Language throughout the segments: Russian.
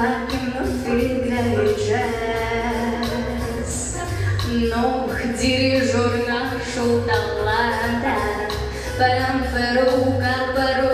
вновь играет джаз. Новых дирижер нашел таланта, парам-пару, как пару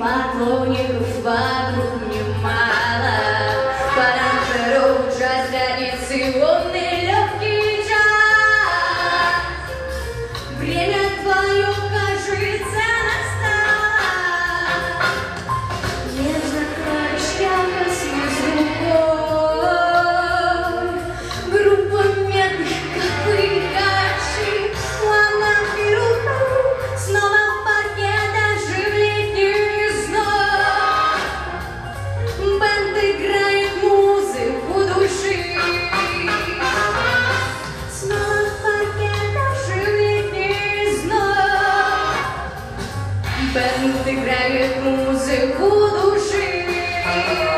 поклонников вода. Без играет музыку души.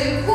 to